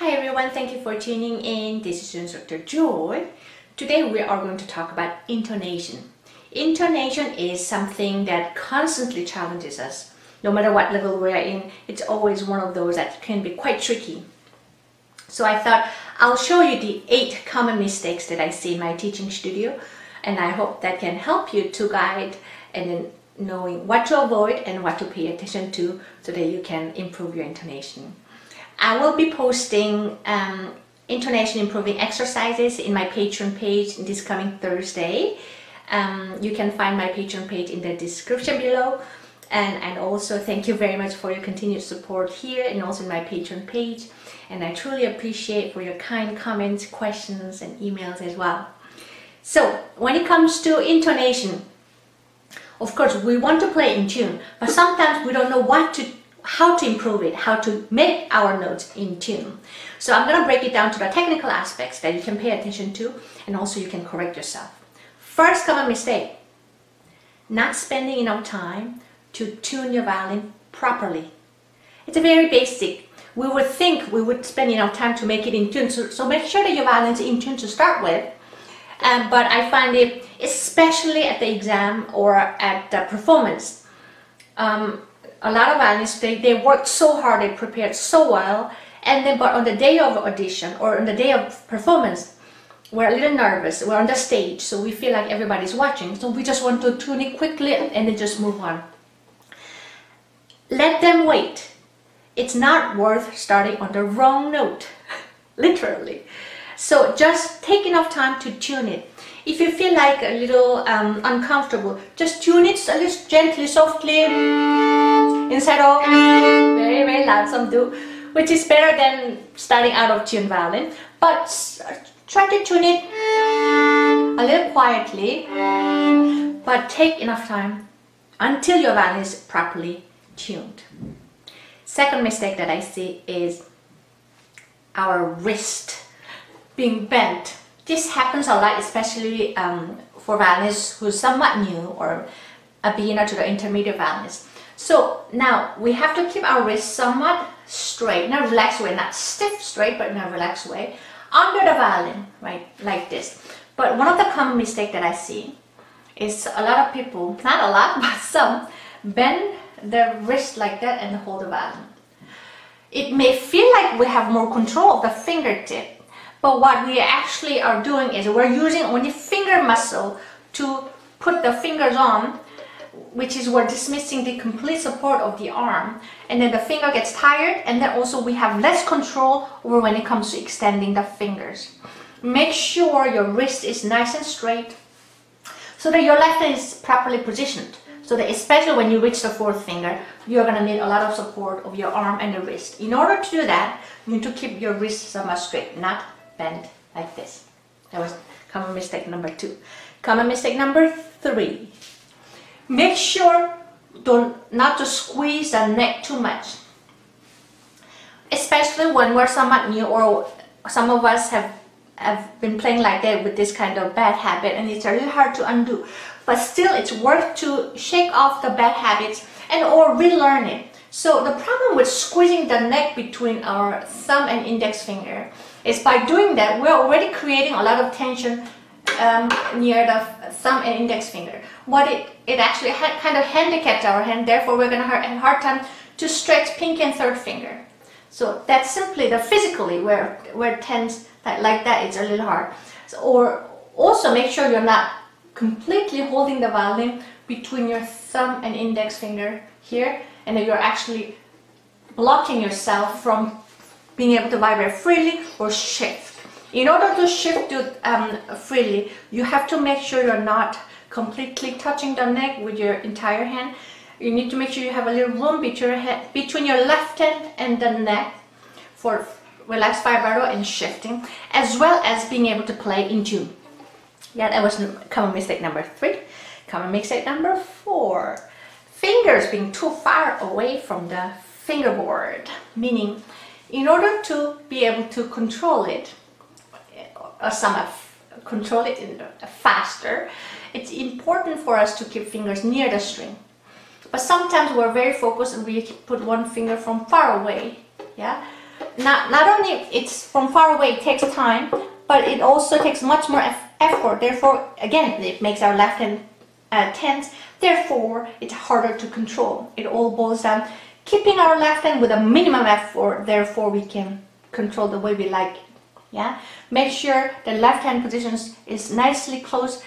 Hi everyone, thank you for tuning in. This is Instructor Joy. Today we are going to talk about intonation. Intonation is something that constantly challenges us. No matter what level we're in, it's always one of those that can be quite tricky. So I thought I'll show you the eight common mistakes that I see in my teaching studio and I hope that can help you to guide and knowing what to avoid and what to pay attention to so that you can improve your intonation. I will be posting um, intonation improving exercises in my Patreon page this coming Thursday. Um, you can find my Patreon page in the description below. And, and also thank you very much for your continued support here and also in my Patreon page. And I truly appreciate for your kind comments, questions, and emails as well. So when it comes to intonation, of course we want to play in tune, but sometimes we don't know what to how to improve it, how to make our notes in tune. So I'm going to break it down to the technical aspects that you can pay attention to and also you can correct yourself. First common mistake, not spending enough time to tune your violin properly. It's a very basic. We would think we would spend enough time to make it in tune, so, so make sure that your violin is in tune to start with. Um, but I find it, especially at the exam or at the performance, um, a lot of violinists, they, they worked so hard, they prepared so well, and then but on the day of audition or on the day of performance, we're a little nervous, we're on the stage, so we feel like everybody's watching, so we just want to tune it quickly and then just move on. Let them wait. It's not worth starting on the wrong note, literally. So just take enough time to tune it. If you feel like a little um, uncomfortable, just tune it a little gently, softly, instead of very, very loud, some do, which is better than starting out of tune violin. But try to tune it a little quietly, but take enough time until your violin is properly tuned. Second mistake that I see is our wrist being bent. This happens a lot, especially um, for violinists who's somewhat new or a beginner to the intermediate violinist. So now we have to keep our wrist somewhat straight, in a relaxed way, not stiff straight, but in a relaxed way, under the violin, right, like this. But one of the common mistakes that I see is a lot of people, not a lot, but some, bend their wrist like that and hold the violin. It may feel like we have more control of the fingertip, but what we actually are doing is we're using only finger muscle to put the fingers on which is we're dismissing the complete support of the arm and then the finger gets tired and then also we have less control over when it comes to extending the fingers. Make sure your wrist is nice and straight so that your left hand is properly positioned. So that especially when you reach the fourth finger, you're gonna need a lot of support of your arm and the wrist. In order to do that, you need to keep your wrist somewhat straight, not bent like this. That was common mistake number two. Common mistake number three Make sure don't, not to squeeze the neck too much. Especially when we're somewhat new or some of us have, have been playing like that with this kind of bad habit and it's really hard to undo. But still it's worth to shake off the bad habits and or relearn it. So the problem with squeezing the neck between our thumb and index finger is by doing that we're already creating a lot of tension um, near the thumb and index finger. What it, it actually kind of handicaps our hand, therefore we're going to have a hard time to stretch pinky and third finger. So that's simply the physically where, where tends that, like that, it's a little hard. So, or also make sure you're not completely holding the violin between your thumb and index finger here and that you're actually blocking yourself from being able to vibrate freely or shift. In order to shift it um, freely, you have to make sure you're not completely touching the neck with your entire hand. You need to make sure you have a little room between your left hand and the neck for relaxed vibrato and shifting, as well as being able to play in tune. Yeah, that was common mistake number three. Common mistake number four. Fingers being too far away from the fingerboard, meaning in order to be able to control it, uh, some control it in, uh, faster, it's important for us to keep fingers near the string. But sometimes we're very focused and we put one finger from far away, yeah? not, not only it's from far away, it takes time, but it also takes much more effort. Therefore, again, it makes our left hand uh, tense. Therefore, it's harder to control. It all boils down keeping our left hand with a minimum effort. Therefore, we can control the way we like. Yeah. Make sure the left hand positions is nicely close.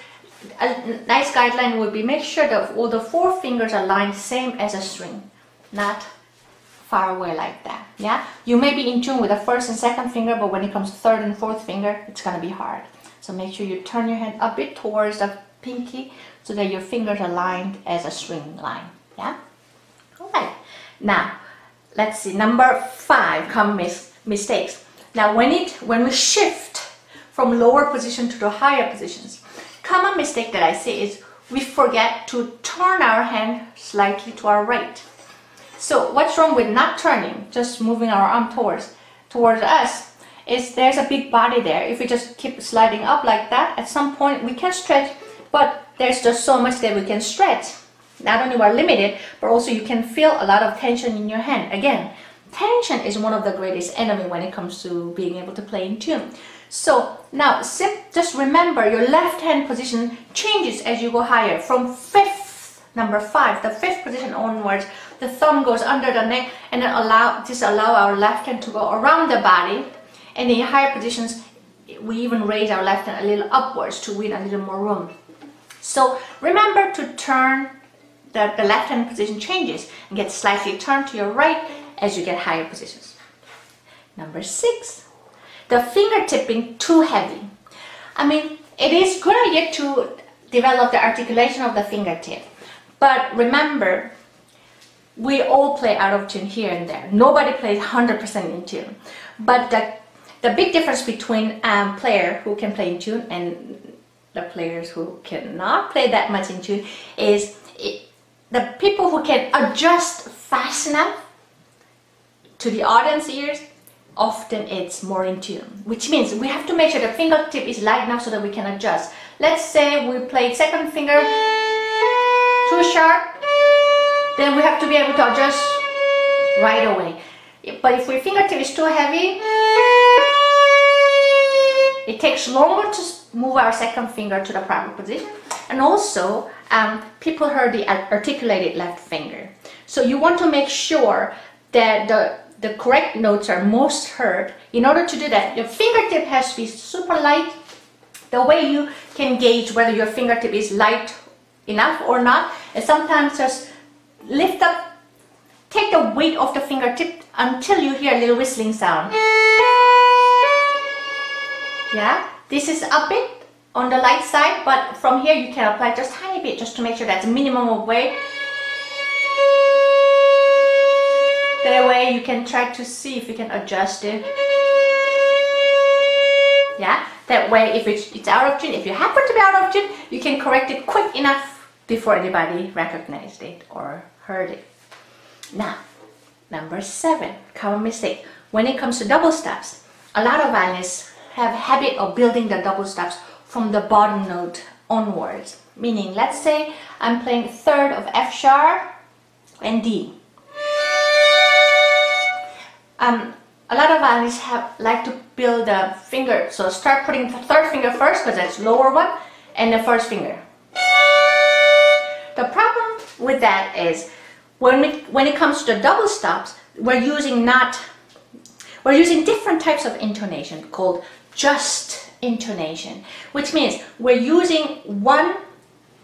A nice guideline would be make sure that all the four fingers are lined same as a string, not far away like that. Yeah. You may be in tune with the first and second finger, but when it comes to third and fourth finger, it's gonna be hard. So make sure you turn your hand a bit towards the pinky so that your fingers are lined as a string line. Yeah? Alright. Now, let's see. Number five, common mis mistakes. Now, when it when we shift from lower position to the higher positions, common mistake that I see is we forget to turn our hand slightly to our right. So what's wrong with not turning, just moving our arm towards towards us, is there's a big body there. If we just keep sliding up like that, at some point we can stretch, but there's just so much that we can stretch. Not only we're limited, but also you can feel a lot of tension in your hand. Again, tension is one of the greatest enemy when it comes to being able to play in tune. So now just remember your left hand position changes as you go higher. From fifth, number five, the fifth position onwards, the thumb goes under the neck and then allow, just allow our left hand to go around the body and in higher positions, we even raise our left hand a little upwards to win a little more room. So remember to turn the, the left hand position changes and get slightly turned to your right as you get higher positions. Number six, the fingertip being too heavy. I mean, it is good to develop the articulation of the fingertip. But remember, we all play out of tune here and there. Nobody plays 100% in tune. But the the big difference between a um, player who can play in tune and the players who cannot play that much in tune is it, the people who can adjust fast enough to the audience ears often it's more in tune which means we have to make sure the fingertip is light enough so that we can adjust let's say we play second finger too sharp then we have to be able to adjust right away but if your fingertip is too heavy it takes longer to move our second finger to the proper position. And also, um, people heard the articulated left finger. So you want to make sure that the, the correct notes are most heard. In order to do that, your fingertip has to be super light. The way you can gauge whether your fingertip is light enough or not is sometimes just lift up, take the weight of the fingertip until you hear a little whistling sound. Yeah, this is a bit on the light side, but from here you can apply just tiny bit just to make sure that's a minimum of weight. That way you can try to see if you can adjust it. Yeah, that way if it's, out of tune, if you happen to be out of tune, you can correct it quick enough before anybody recognized it or heard it. Now, number seven, common mistake. When it comes to double stops, a lot of violinists have habit of building the double stops from the bottom note onwards. Meaning, let's say I'm playing third of F sharp and D. Um, a lot of violinists have like to build the finger, so start putting the third finger first because that's lower one, and the first finger. The problem with that is when we, when it comes to the double stops, we're using not we're using different types of intonation called just intonation, which means we're using one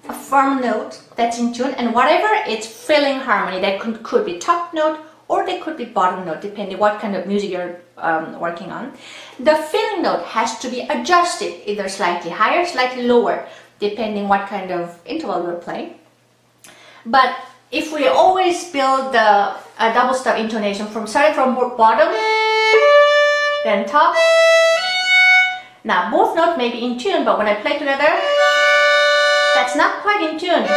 firm note that's in tune and whatever it's filling harmony that could, could be top note or they could be bottom note depending what kind of music you're um, working on. The filling note has to be adjusted either slightly higher, slightly lower depending what kind of interval we're playing. But if we always build the double stop intonation from starting from bottom, then top, now both notes may be in tune, but when I play together, that's not quite in tune.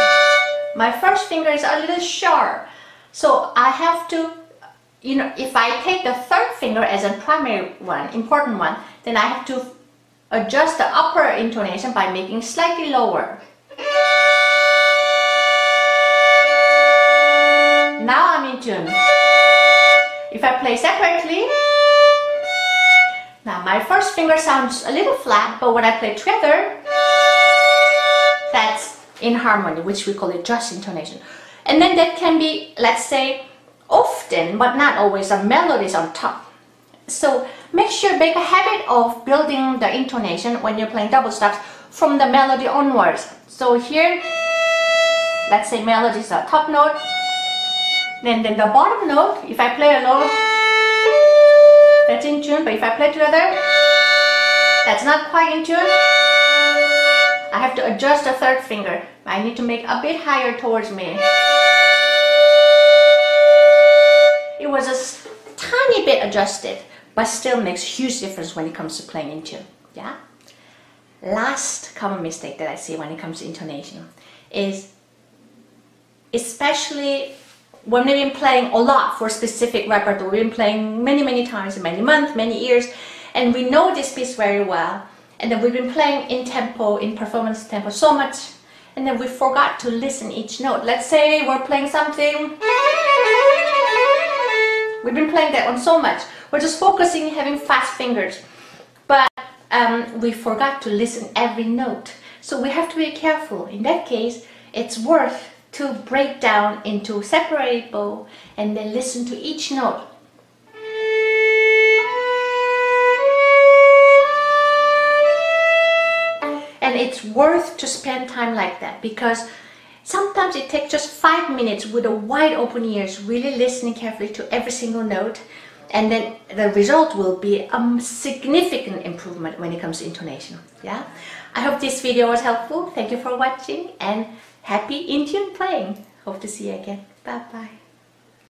My first finger is a little sharp. So I have to, you know, if I take the third finger as a primary one, important one, then I have to adjust the upper intonation by making slightly lower. Now I'm in tune. If I play separately, Now, my first finger sounds a little flat, but when I play together, that's in harmony, which we call it just intonation. And then that can be, let's say, often, but not always, a melodies on top. So make sure, make a habit of building the intonation when you're playing double stops from the melody onwards. So here, let's say melody is a top note, then, then the bottom note, if I play a that's in tune, but if I play together, that's not quite in tune. I have to adjust the third finger. I need to make a bit higher towards me. Was a tiny bit adjusted, but still makes huge difference when it comes to playing in tune. Yeah. Last common mistake that I see when it comes to intonation is especially when we've been playing a lot for a specific repertoire, we've been playing many, many times, many months, many years, and we know this piece very well, and then we've been playing in tempo, in performance tempo so much, and then we forgot to listen each note. Let's say we're playing something, we've been playing that one so much, we're just focusing, having fast fingers, but um, we forgot to listen every note. So we have to be careful. In that case, it's worth to break down into separate bow and then listen to each note. And it's worth to spend time like that because sometimes it takes just five minutes with a wide open ears, really listening carefully to every single note and then the result will be a significant improvement when it comes to intonation yeah? I hope this video was helpful. Thank you for watching and happy in tune playing. Hope to see you again. Bye bye